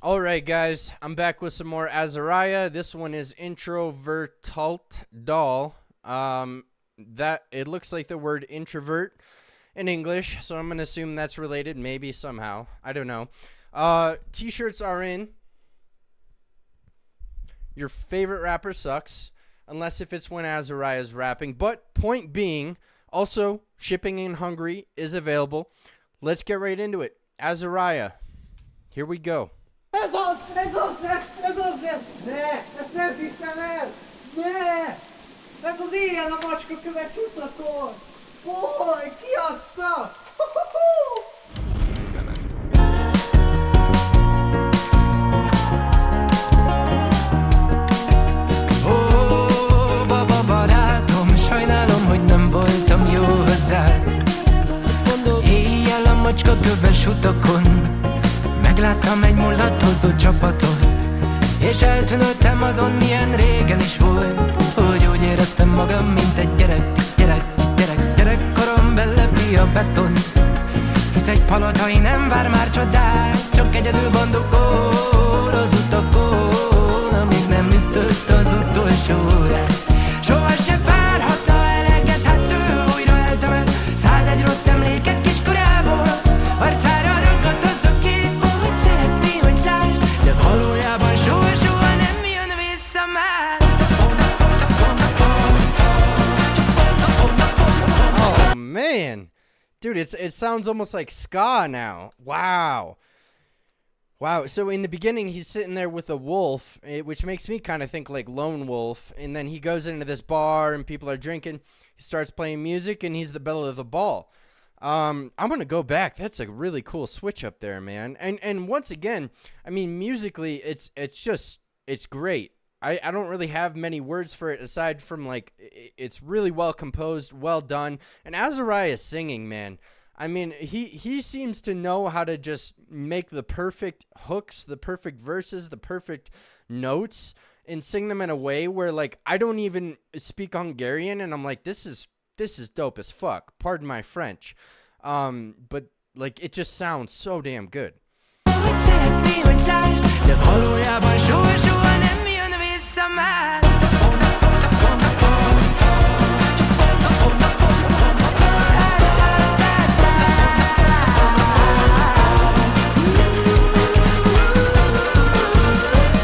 All right, guys, I'm back with some more Azahriah. This one is Introvertált dal. Um, that it looks like the word introvert in English, so I'm gonna assume that's related, maybe somehow. I don't know. Uh, t-shirts are in. Your favorite rapper sucks, unless if it's when Azahriah is rapping. But point being, also shipping in Hungary is available. Let's get right into it. Azahriah, here we go. Ez az! Lesz! Ez az lesz! Ne! Ezt nem hiszem el! Ne! Ez az éjjel a macska követ csutaton! Boly! Kiadta! Ó, baba barátom, sajnálom, hogy nem voltam jó hozzád Éjjel a macska köves utakon Megláttam egy mulatozó csapatot És eltűnődtem azon, milyen régen is volt. Hogy úgy éreztem magam, mint egy gyerek, gyerek, gyerek Gyerekkorom belepi a beton. Hisz egy palotai nem vár már csodát Csak egyedül bandukor az utakon Amíg nem ütött az utolsó órát. Soha se dude, it's it sounds almost like ska now. Wow, wow. So in the beginning, he's sitting there with a wolf, eh, which makes me kind of think like Lone Wolf. And then he goes into this bar and people are drinking. He starts playing music and he's the belle of the ball. Um, I'm gonna go back. That's a really cool switch up there, man. And and once again, I mean, musically, it's it's just it's great. I, I don't really have many words for it aside from like it's really well composed, well done. And Azahriah is singing, man. I mean, he he seems to know how to just make the perfect hooks, the perfect verses, the perfect notes and sing them in a way where like I don't even speak Hungarian and I'm like this is this is dope as fuck. Pardon my French. Um but like it just sounds so damn good.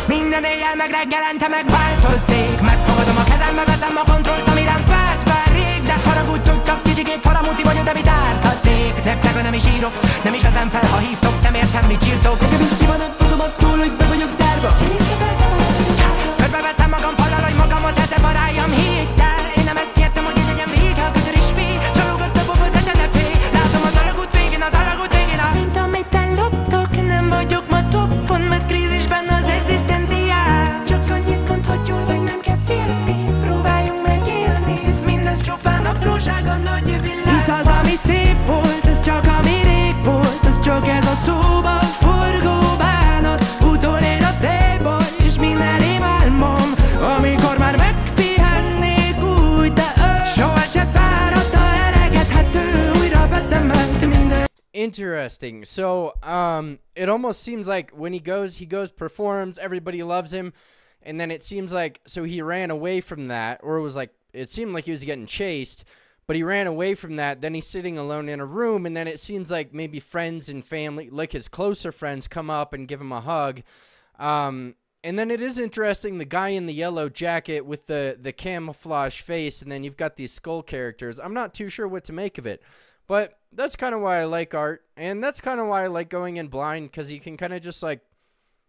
Minden éjjel meg reggelente megváltoznék Megfogadom a kezembe, veszem a kontrollt, ami rám várt már rég De haragudj, csak kicsikét faramuci vagyok, de mit árthatnék? Nektek, nem is írok, nem is vezem fel, ha hívtok Nem értem, mit csírtok Nekem is ki van fozom attól, hogy Interesting. So, um, it almost seems like when he goes, he goes, performs, everybody loves him, and then it seems like so he ran away from that, or it was like it seemed like he was getting chased, but he ran away from that. Then he's sitting alone in a room, and then it seems like maybe friends and family, like his closer friends, come up and give him a hug. Um, and then it is interesting the guy in the yellow jacket with the the camouflage face, and then you've got these skull characters. I'm not too sure what to make of it. But that's kind of why I like art, and that's kind of why I like going in blind because you can kind of just like,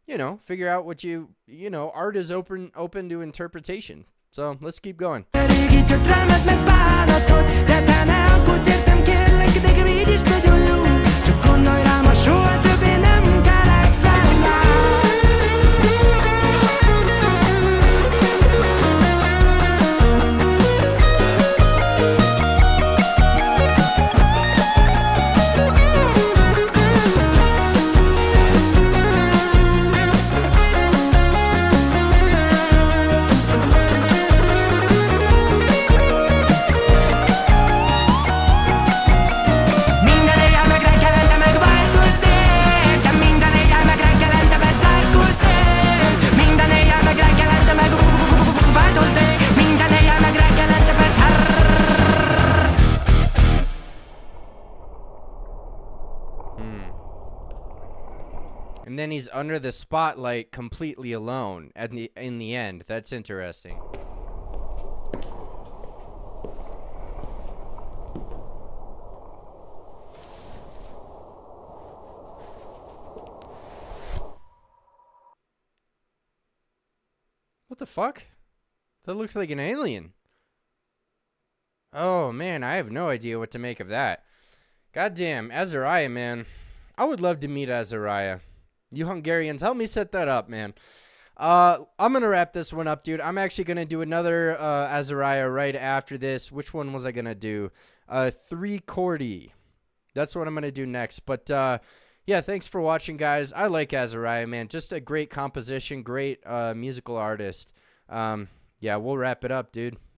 you know, figure out what you, you know, art is open open to interpretation. So let's keep going. And then he's under the spotlight completely alone at the in the end. That's interesting. What the fuck? That looks like an alien. Oh man, I have no idea what to make of that. Goddamn, Azahriah, man. I would love to meet Azahriah. You Hungarians, help me set that up, man. Uh, I'm gonna wrap this one up, dude. I'm actually gonna do another uh, Azahriah right after this. Which one was I gonna do? Uh, three chordy. That's what I'm gonna do next. But uh, yeah, thanks for watching, guys. I like Azahriah, man. Just a great composition, great uh, musical artist. Um, yeah, we'll wrap it up, dude.